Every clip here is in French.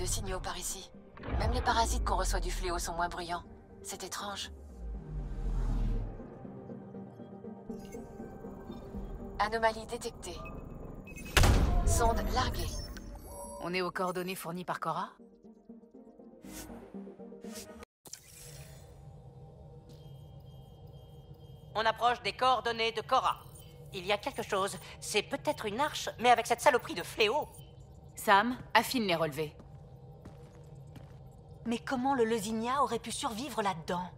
De signaux par ici. Même les parasites qu'on reçoit du fléau sont moins bruyants. C'est étrange. Anomalie détectée. Sonde larguée. On est aux coordonnées fournies par Cora? On approche des coordonnées de Cora. Il y a quelque chose. C'est peut-être une arche, mais avec cette saloperie de fléau. Sam, affine les relevés. Mais comment le Leusigna aurait pu survivre là-dedans?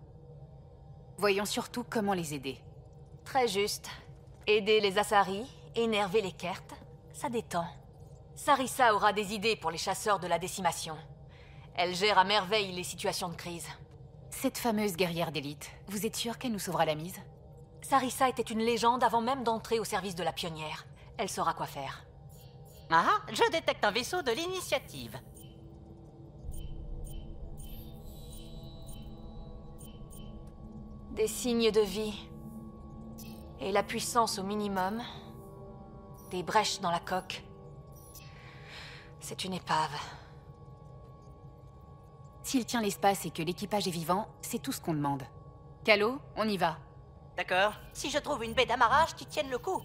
Voyons surtout comment les aider. Très juste. Aider les Asari, énerver les Kert, ça détend. Sarissa aura des idées pour les chasseurs de la décimation. Elle gère à merveille les situations de crise. Cette fameuse guerrière d'élite, vous êtes sûr qu'elle nous sauvera la mise? Sarissa était une légende avant même d'entrer au service de la pionnière. Elle saura quoi faire. Ah, je détecte un vaisseau de l'initiative. Des signes de vie. Et la puissance au minimum. Des brèches dans la coque. C'est une épave. S'il tient l'espace et que l'équipage est vivant, c'est tout ce qu'on demande. Calo, on y va. D'accord. Si je trouve une baie d'amarrage qui tienne le coup.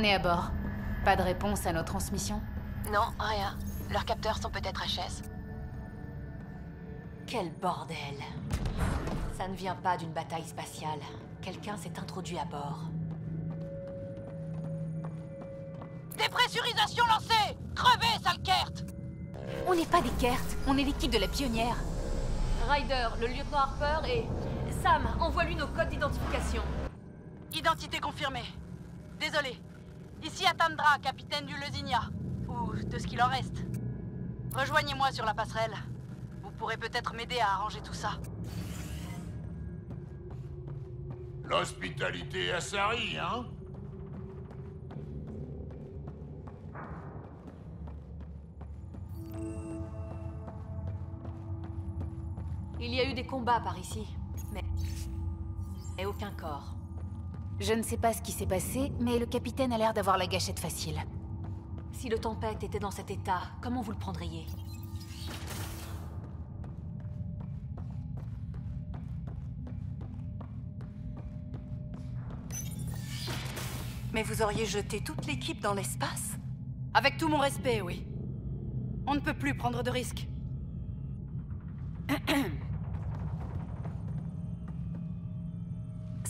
On est à bord. Pas de réponse à nos transmissions Non, rien. Leurs capteurs sont peut-être HS. Quel bordel. Ça ne vient pas d'une bataille spatiale. Quelqu'un s'est introduit à bord. Dépressurisation lancée Crevez, Salkert On n'est pas des Kert, on est l'équipe de la pionnière. Ryder, le lieutenant Harper et... Sam, envoie-lui nos codes d'identification. Identité confirmée. Désolé. Ici Atandra, capitaine du Leusigna. Ou de ce qu'il en reste. Rejoignez-moi sur la passerelle. Vous pourrez peut-être m'aider à arranger tout ça. L'hospitalité à Sari, hein? Il y a eu des combats par ici, mais... Et aucun corps. Je ne sais pas ce qui s'est passé, mais le capitaine a l'air d'avoir la gâchette facile. Si le Tempête était dans cet état, comment vous le prendriez? Mais vous auriez jeté toute l'équipe dans l'espace? Avec tout mon respect, oui. On ne peut plus prendre de risques.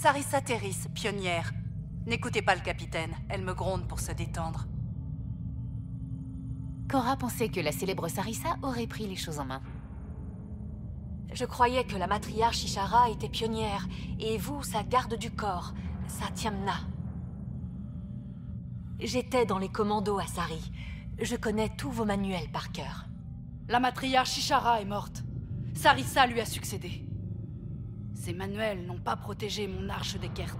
Sarissa Terris, pionnière. N'écoutez pas le capitaine, elle me gronde pour se détendre. Cora pensait que la célèbre Sarissa aurait pris les choses en main. Je croyais que la matriarche Ishara était pionnière, et vous, sa garde du corps, sa Tiamna. J'étais dans les commandos à Sari. Je connais tous vos manuels par cœur. La matriarche Ishara est morte. Sarissa lui a succédé. Ces manuels n'ont pas protégé mon arche des Kert.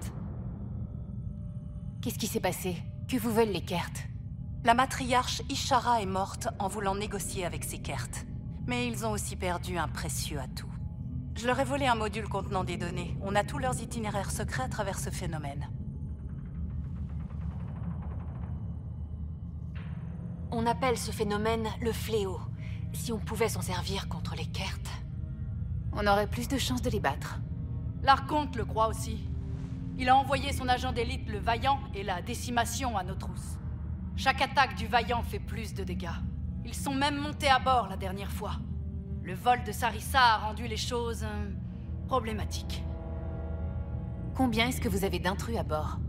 Qu'est-ce qui s'est passé? Que vous veulent les Kert La matriarche Ishara est morte en voulant négocier avec ses Kert. Mais ils ont aussi perdu un précieux atout. Je leur ai volé un module contenant des données. On a tous leurs itinéraires secrets à travers ce phénomène. On appelle ce phénomène le fléau. Si on pouvait s'en servir contre les Kert. On aurait plus de chances de les battre. L'Archonte le croit aussi. Il a envoyé son agent d'élite, le Vaillant, et la décimation à nos trousses. Chaque attaque du Vaillant fait plus de dégâts. Ils sont même montés à bord la dernière fois. Le vol de Sarissa a rendu les choses... euh, problématiques. Combien est-ce que vous avez d'intrus à bord?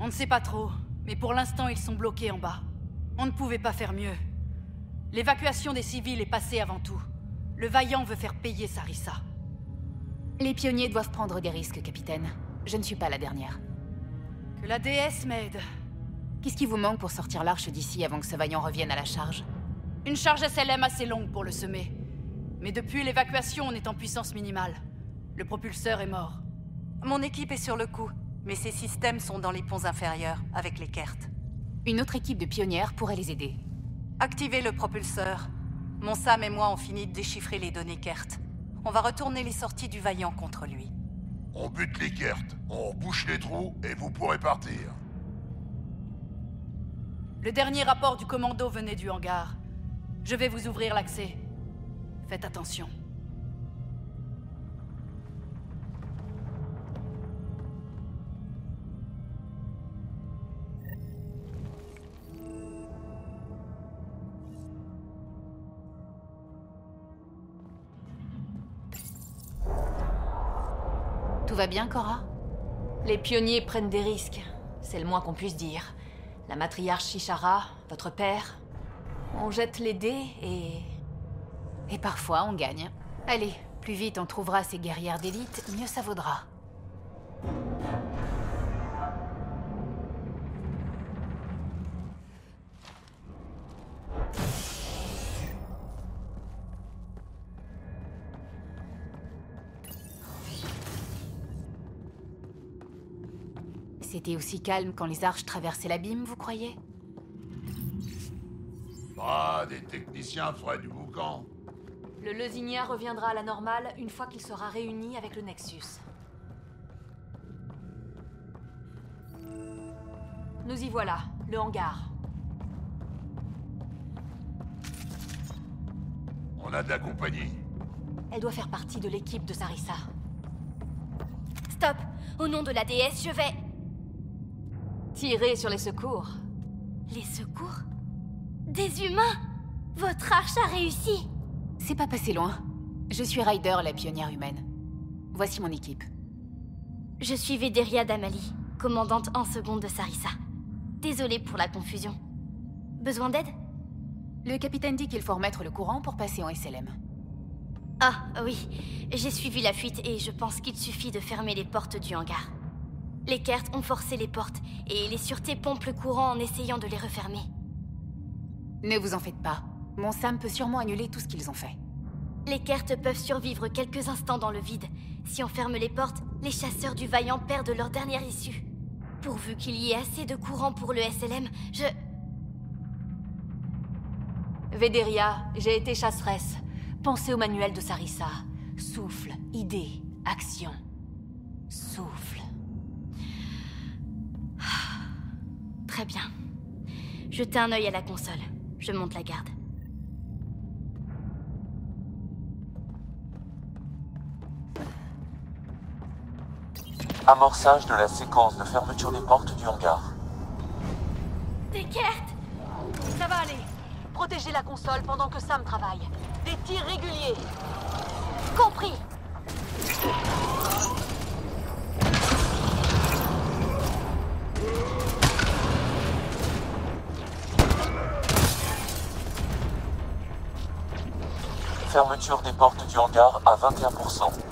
On ne sait pas trop, mais pour l'instant ils sont bloqués en bas. On ne pouvait pas faire mieux. L'évacuation des civils est passée avant tout. Le Vaillant veut faire payer Sarissa. Les pionniers doivent prendre des risques, capitaine. Je ne suis pas la dernière. Que la déesse m'aide. Qu'est-ce qui vous manque pour sortir l'arche d'ici avant que ce vaillant revienne à la charge? Une charge SLM assez longue pour le semer. Mais depuis l'évacuation, on est en puissance minimale. Le propulseur est mort. Mon équipe est sur le coup, mais ces systèmes sont dans les ponts inférieurs, avec les Kert. Une autre équipe de pionnières pourrait les aider. Activez le propulseur. Mon Sam et moi ont fini de déchiffrer les données Kert. On va retourner les sorties du Vaillant contre lui. On bute les Kert, on bouche les trous et vous pourrez partir. Le dernier rapport du commando venait du hangar. Je vais vous ouvrir l'accès. Faites attention. Bien, Cora Les pionniers prennent des risques, c'est le moins qu'on puisse dire. La matriarche Shishara, votre père, on jette les dés et... Et parfois, on gagne. Allez, plus vite on trouvera ces guerrières d'élite, mieux ça vaudra. C'était aussi calme quand les arches traversaient l'abîme, vous croyez? Ah, des techniciens feraient du boucan. Le Leusinia reviendra à la normale une fois qu'il sera réuni avec le Nexus. Nous y voilà, le hangar. On a de la compagnie. Elle doit faire partie de l'équipe de Sarissa. Stop Au nom de la déesse, je vais... Tirer sur les secours. Les secours? Des humains? Votre arche a réussi C'est pas passé loin. Je suis Ryder, la pionnière humaine. Voici mon équipe. Je suis Védéria Damali, commandante en seconde de Sarissa. Désolée pour la confusion. Besoin d'aide? Le capitaine dit qu'il faut remettre le courant pour passer en SLM. Ah, oui. J'ai suivi la fuite et je pense qu'il suffit de fermer les portes du hangar. Les Kert ont forcé les portes et les sûretés pompent le courant en essayant de les refermer. Ne vous en faites pas. Mon Sam peut sûrement annuler tout ce qu'ils ont fait. Les Kert peuvent survivre quelques instants dans le vide. Si on ferme les portes, les chasseurs du Vaillant perdent leur dernière issue. Pourvu qu'il y ait assez de courant pour le SLM, je... Védéria, j'ai été chasseresse. Pensez au manuel de Sarissa. Souffle, idée, action. Souffle. Très bien. Jetez un œil à la console. Je monte la garde. Amorçage de la séquence de fermeture des portes du hangar. Des Kert Ça va aller. Protégez la console pendant que Sam travaille. Des tirs réguliers. Compris Fermeture des portes du hangar à 21%.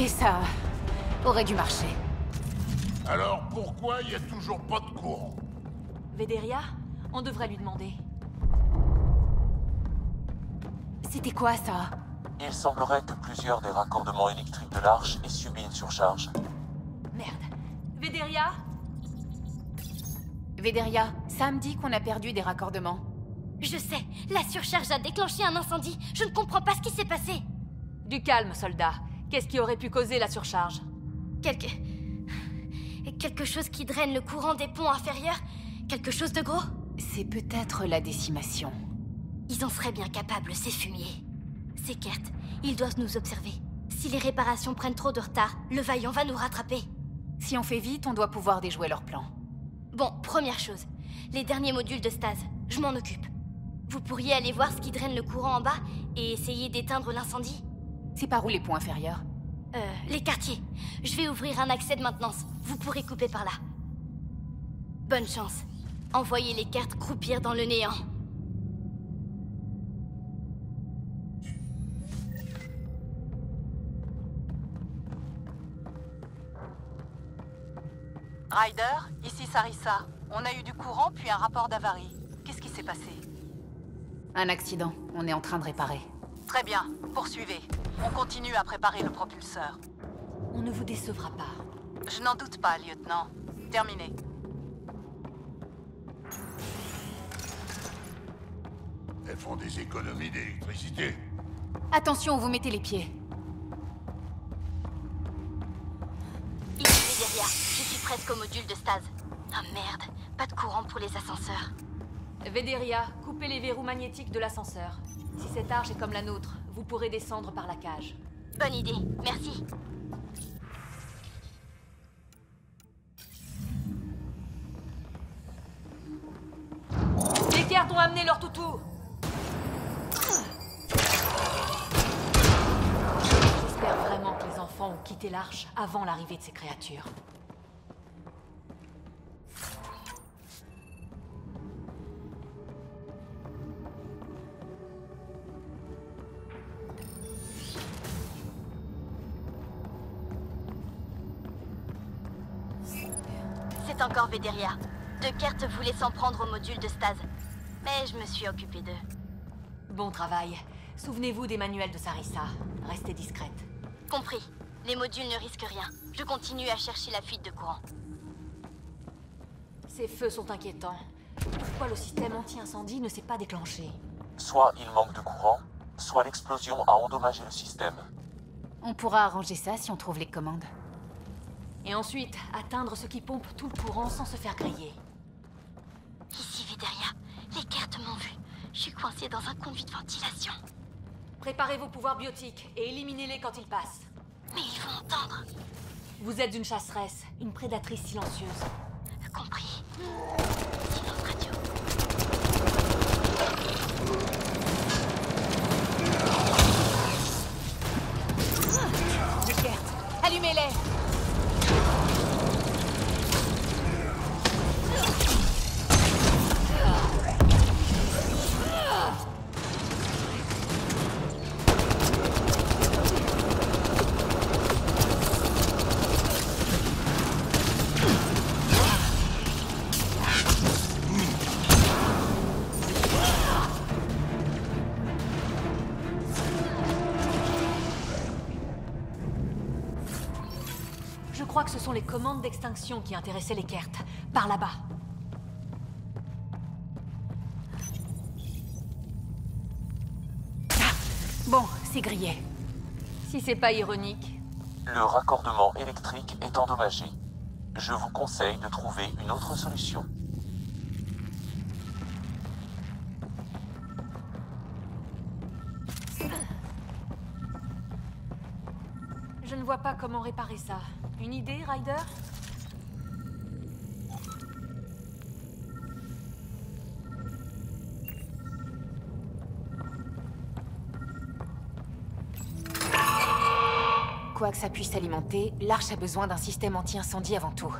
Ok, ça aurait dû marcher. Alors pourquoi il y a toujours pas de courant? Védéria On devrait lui demander. C'était quoi ça? Il semblerait que plusieurs des raccordements électriques de l'arche aient subi une surcharge. Merde. Védéria, ça me dit qu'on a perdu des raccordements. Je sais, la surcharge a déclenché un incendie. Je ne comprends pas ce qui s'est passé. Du calme, soldat. Qu'est-ce qui aurait pu causer la surcharge Quelque... Quelque chose qui draine le courant des ponts inférieurs Quelque chose de gros C'est peut-être la décimation. Ils en seraient bien capables, ces fumiers. C'est Kert. Ils doivent nous observer. Si les réparations prennent trop de retard, le Vaillant va nous rattraper. Si on fait vite, on doit pouvoir déjouer leur plan. Bon, première chose. Les derniers modules de stase. Je m'en occupe. Vous pourriez aller voir ce qui draine le courant en bas et essayer d'éteindre l'incendie C'est par où les ponts inférieurs Euh, les quartiers. Je vais ouvrir un accès de maintenance. Vous pourrez couper par là. Bonne chance. Envoyez les cartes croupir dans le néant. Ryder, ici Sarissa. On a eu du courant puis un rapport d'avarie. Qu'est-ce qui s'est passé? Un accident. On est en train de réparer. Très bien, poursuivez. On continue à préparer le propulseur. On ne vous décevra pas. Je n'en doute pas, lieutenant. Terminé. Elles font des économies d'électricité. Attention, vous mettez les pieds. Ici Védéria. Je suis presque au module de stase. Ah merde, pas de courant pour les ascenseurs. Védéria, coupez les verrous magnétiques de l'ascenseur. Si cette arche est comme la nôtre, vous pourrez descendre par la cage. Bonne idée, merci. Les cartes ont amené leur toutou J'espère vraiment que les enfants ont quitté l'arche avant l'arrivée de ces créatures. De Kert voulait s'en prendre au module de stase. Mais je me suis occupée d'eux. Bon travail. Souvenez-vous des manuels de Sarissa. Restez discrète. Compris. Les modules ne risquent rien. Je continue à chercher la fuite de courant. Ces feux sont inquiétants. Pourquoi le système anti-incendie ne s'est pas déclenché Soit il manque de courant, soit l'explosion a endommagé le système. On pourra arranger ça si on trouve les commandes. Et ensuite, atteindre ce qui pompe tout le courant sans se faire griller. Ici Védéria. Les cartes m'ont vu. Je suis coincée dans un conduit de ventilation. Préparez vos pouvoirs biotiques et éliminez-les quand ils passent. Mais ils vont entendre. Vous êtes une chasseresse, une prédatrice silencieuse. Compris. Que ce sont les commandes d'extinction qui intéressaient les Kert. Par là-bas. Bon, c'est grillé. Si c'est pas ironique. Le raccordement électrique est endommagé. Je vous conseille de trouver une autre solution. Je ne vois pas comment réparer ça. Une idée, Ryder? Quoi que ça puisse alimenter, l'arche a besoin d'un système anti-incendie avant tout.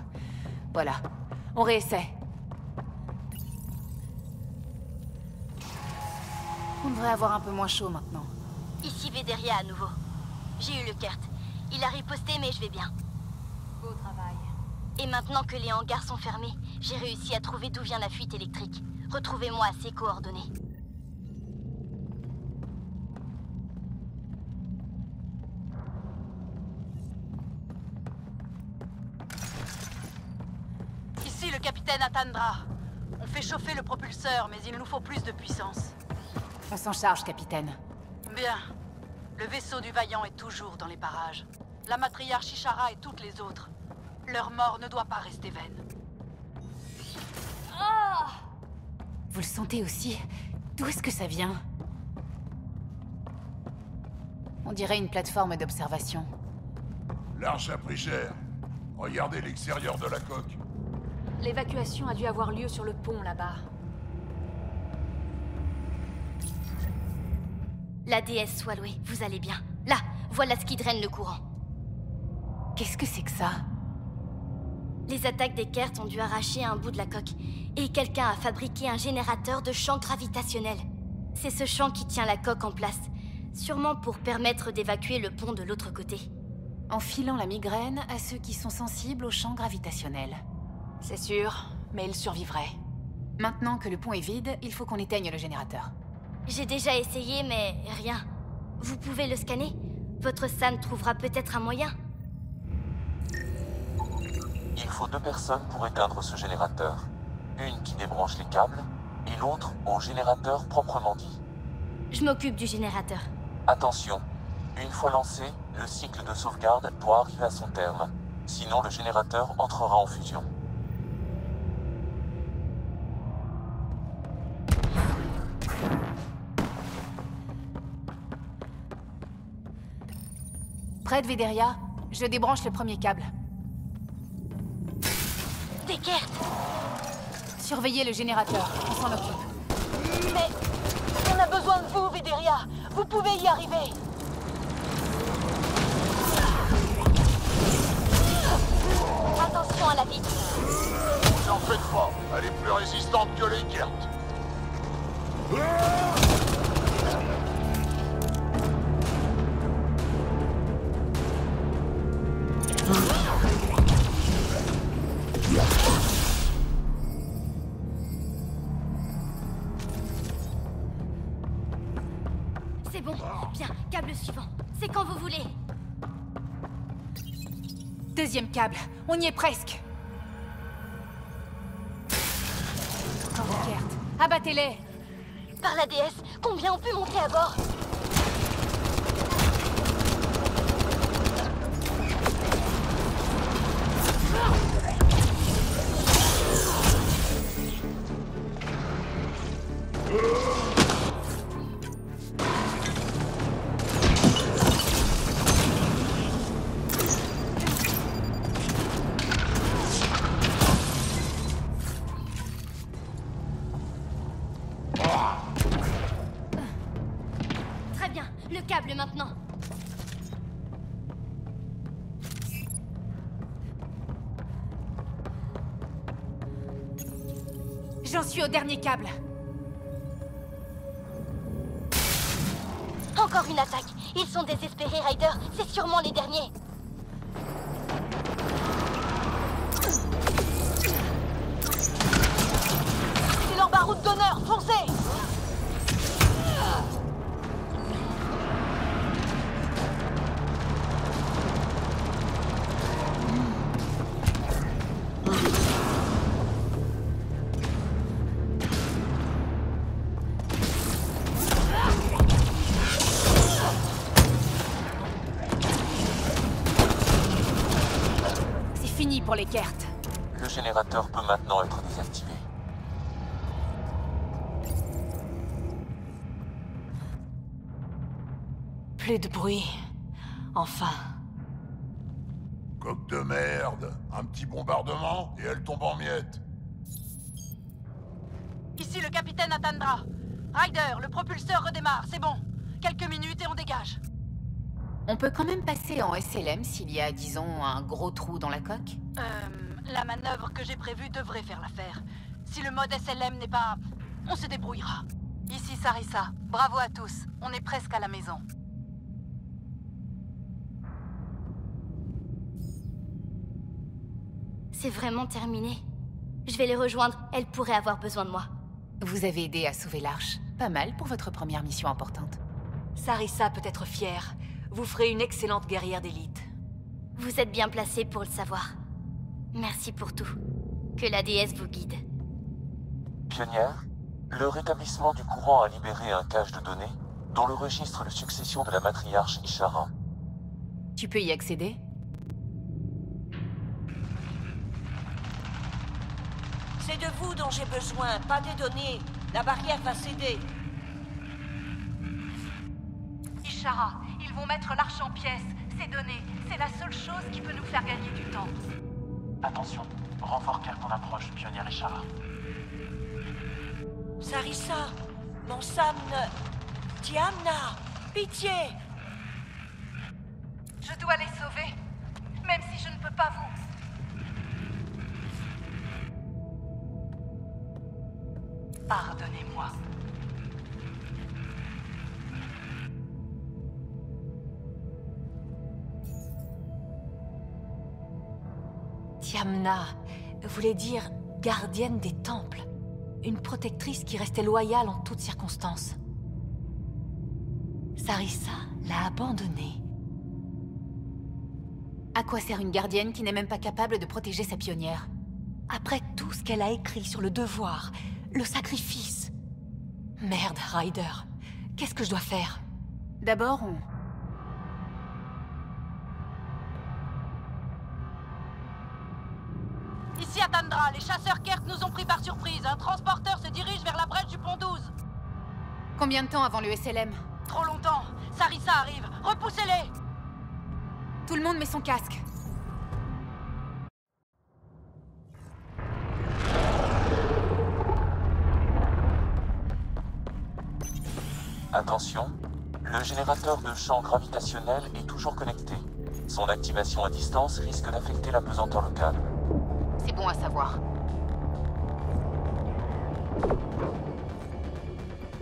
Voilà. On réessaie. On devrait avoir un peu moins chaud maintenant. Ici Védéria à nouveau. J'ai eu le Kert. Il a riposté, mais je vais bien. Beau travail. Et maintenant que les hangars sont fermés, j'ai réussi à trouver d'où vient la fuite électrique. Retrouvez-moi à ces coordonnées. Ici le capitaine Atandra. On fait chauffer le propulseur, mais il nous faut plus de puissance. On s'en charge, capitaine. Bien. Le vaisseau du Vaillant est toujours dans les parages. La matriarche Ishara et toutes les autres. Leur mort ne doit pas rester vaine. Vous le sentez aussi D'où est-ce que ça vient? On dirait une plateforme d'observation. L'arche a pris cher. Regardez l'extérieur de la coque. L'évacuation a dû avoir lieu sur le pont là-bas. La déesse soit louée, vous allez bien. Là, voilà ce qui draine le courant. Qu'est-ce que c'est que ça? Les attaques des Kert ont dû arracher un bout de la coque. Et quelqu'un a fabriqué un générateur de champ gravitationnel. C'est ce champ qui tient la coque en place. Sûrement pour permettre d'évacuer le pont de l'autre côté. En filant la migraine à ceux qui sont sensibles au champ gravitationnel. C'est sûr, mais il survivrait. Maintenant que le pont est vide, il faut qu'on éteigne le générateur. J'ai déjà essayé, mais rien. Vous pouvez le scanner? Votre SAN trouvera peut-être un moyen faut deux personnes pour éteindre ce générateur. Une qui débranche les câbles et l'autre au générateur proprement dit. Je m'occupe du générateur. Attention, une fois lancé, le cycle de sauvegarde doit arriver à son terme. Sinon, le générateur entrera en fusion. Près de Véderia, je débranche le premier câble. Des Surveillez le générateur, on s'en occupe. Mais on a besoin de vous, Védéria. Vous pouvez y arriver. Attention à la vitre Vous en faites pas. Elle est plus résistante que les Kert. On y est presque. Abattez-les. Par la déesse, combien ont pu monter à bord? J'en suis au dernier câble. Encore une attaque. Ils sont désespérés, Ryder. C'est sûrement les derniers. C'est leur baroud d'honneur. Foncez Peut maintenant être désactivé. Plus de bruit. Enfin. Coque de merde. Un petit bombardement et elle tombe en miettes. Ici le capitaine Atandra. Ryder, le propulseur redémarre. C'est bon. Quelques minutes et on dégage. On peut quand même passer en SLM s'il y a, disons, un gros trou dans la coque? Euh, la manœuvre que j'ai prévue devrait faire l'affaire. Si le mode SLM n'est pas... On se débrouillera. Ici Sarissa. Bravo à tous. On est presque à la maison. C'est vraiment terminé. Je vais les rejoindre. Elles pourraient avoir besoin de moi. Vous avez aidé à sauver l'Arche. Pas mal pour votre première mission importante. Sarissa peut être fière. Vous ferez une excellente guerrière d'élite. Vous êtes bien placée pour le savoir. Merci pour tout. Que la déesse vous guide. Pionnière, le rétablissement du courant a libéré un cache de données dont le registre de succession de la matriarche Ishara. Tu peux y accéder? C'est de vous dont j'ai besoin, pas des données. La barrière va céder. Ishara, ils vont mettre l'arche en pièces. Ces données, c'est la seule chose qui peut nous faire gagner du temps. Attention, renfort Kert en approche, pionnière Ishara. Sarissa, mon Sam ne... Tiamna, pitié Je dois les sauver, même si je ne peux pas vous. Pardonnez-moi. Tiamna voulait dire gardienne des temples. Une protectrice qui restait loyale en toutes circonstances. Sarissa l'a abandonnée. À quoi sert une gardienne qui n'est même pas capable de protéger sa pionnière? Après tout ce qu'elle a écrit sur le devoir, le sacrifice. Merde, Ryder. Qu'est-ce que je dois faire? D'abord, on... Les chasseurs Kert nous ont pris par surprise. Un transporteur se dirige vers la brèche du pont 12. Combien de temps avant le SLM Trop longtemps. Sarissa arrive. Repoussez-les Tout le monde met son casque. Attention, le générateur de champ gravitationnel est toujours connecté. Son activation à distance risque d'affecter la pesanteur locale. À savoir.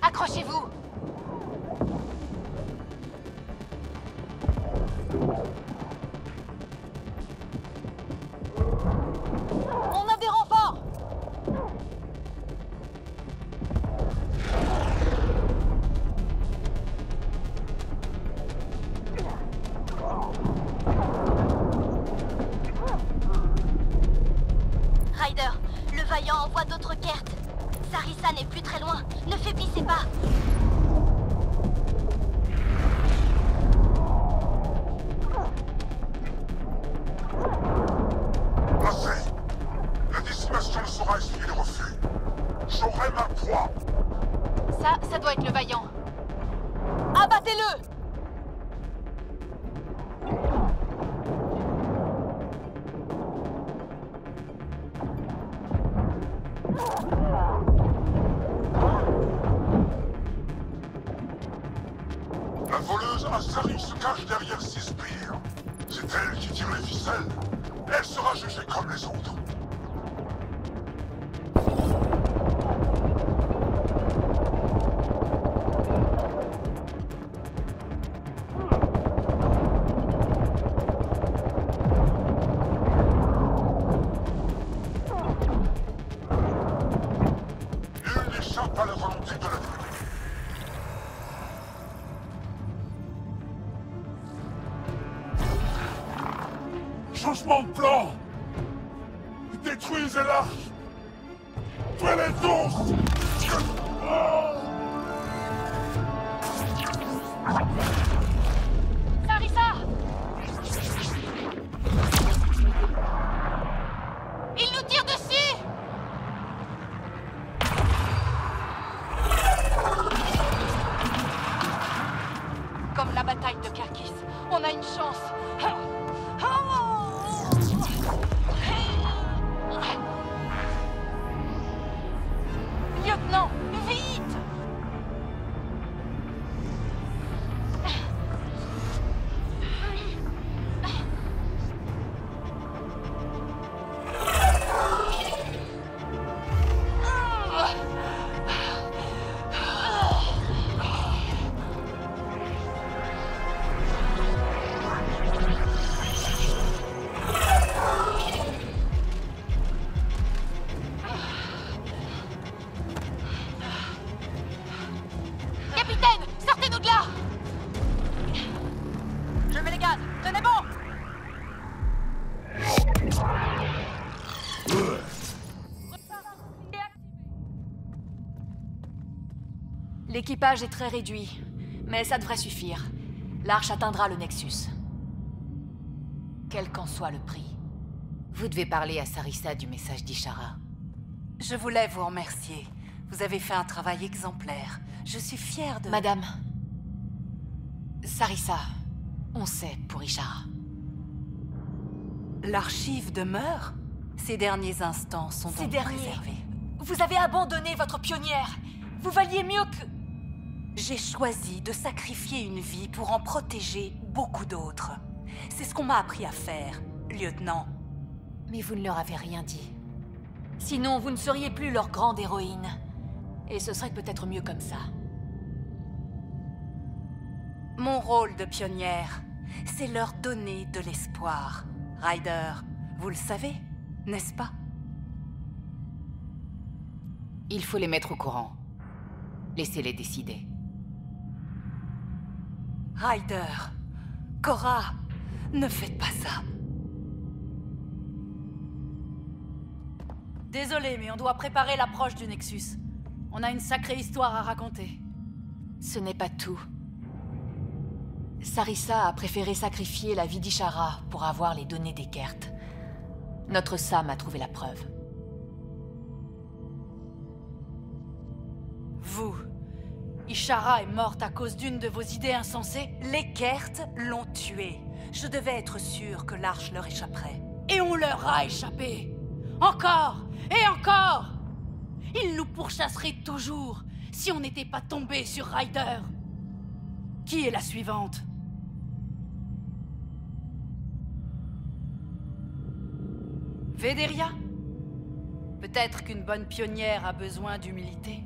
Accrochez-vous De plan. Détruisez L'équipage est très réduit, mais ça devrait suffire. L'arche atteindra le Nexus. Quel qu'en soit le prix. Vous devez parler à Sarissa du message d'Ishara. Je voulais vous remercier. Vous avez fait un travail exemplaire. Je suis fière de... Madame. Sarissa, on sait pour Ishara. L'archive demeure Ces derniers instants sont Ces donc derniers préservés. Vous avez abandonné votre pionnière. Vous valiez mieux que... J'ai choisi de sacrifier une vie pour en protéger beaucoup d'autres. C'est ce qu'on m'a appris à faire, lieutenant. Mais vous ne leur avez rien dit. Sinon, vous ne seriez plus leur grande héroïne. Et ce serait peut-être mieux comme ça. Mon rôle de pionnière, c'est leur donner de l'espoir. Ryder, vous le savez, n'est-ce pas? Il faut les mettre au courant. Laissez-les décider. Ryder, Cora, ne faites pas ça. Désolé, mais on doit préparer l'approche du Nexus. On a une sacrée histoire à raconter. Ce n'est pas tout. Sarissa a préféré sacrifier la vie d'Ishara pour avoir les données des Kert. Notre Sam a trouvé la preuve. Vous. Ishara est morte à cause d'une de vos idées insensées Les Kert l'ont tuée. Je devais être sûr que l'arche leur échapperait. Et on leur a échappé Encore Et encore Ils nous pourchasseraient toujours si on n'était pas tombé sur Ryder. Qui est la suivante? Védéria Peut-être qu'une bonne pionnière a besoin d'humilité.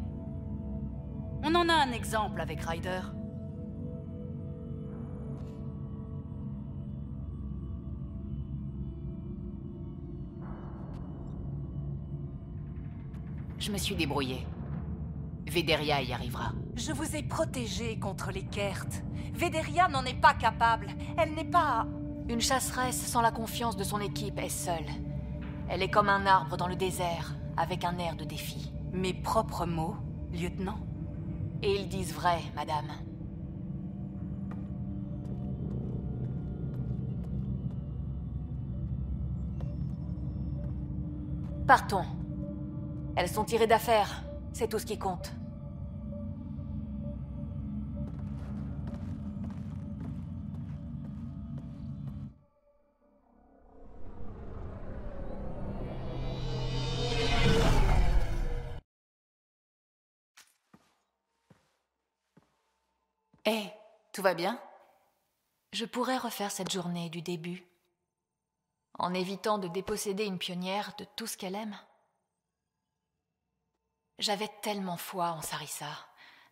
On en a un exemple avec Ryder. Je me suis débrouillée. Védéria y arrivera. Je vous ai protégé contre les Kert. Védéria n'en est pas capable. Elle n'est pas... Une chasseresse sans la confiance de son équipe est seule. Elle est comme un arbre dans le désert, avec un air de défi. Mes propres mots, lieutenant? Et ils disent vrai, madame. Partons. Elles sont tirées d'affaire. C'est tout ce qui compte. Tout va bien? Je pourrais refaire cette journée du début. En évitant de déposséder une pionnière de tout ce qu'elle aime. J'avais tellement foi en Sarissa.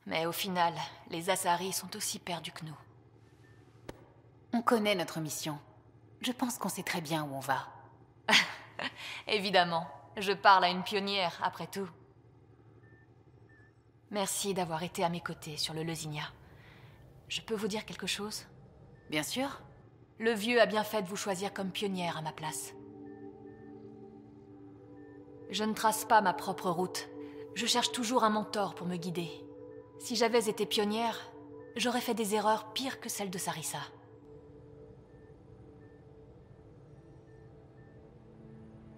Mais au final, les Asari sont aussi perdus que nous. On connaît notre mission. Je pense qu'on sait très bien où on va. Évidemment, je parle à une pionnière, après tout. Merci d'avoir été à mes côtés sur le Leusigna. Je peux vous dire quelque chose? Bien sûr. Le vieux a bien fait de vous choisir comme pionnière à ma place. Je ne trace pas ma propre route. Je cherche toujours un mentor pour me guider. Si j'avais été pionnière, j'aurais fait des erreurs pires que celles de Sarissa.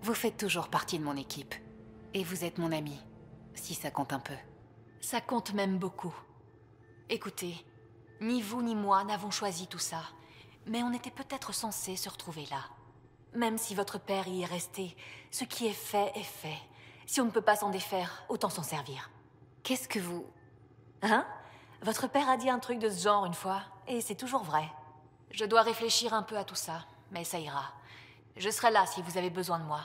Vous faites toujours partie de mon équipe. Et vous êtes mon ami, si ça compte un peu. Ça compte même beaucoup. Écoutez, ni vous ni moi n'avons choisi tout ça, mais on était peut-être censés se retrouver là. Même si votre père y est resté, ce qui est fait est fait. Si on ne peut pas s'en défaire, autant s'en servir. Qu'est-ce que vous... Hein? Votre père a dit un truc de ce genre une fois, et c'est toujours vrai. Je dois réfléchir un peu à tout ça, mais ça ira. Je serai là si vous avez besoin de moi.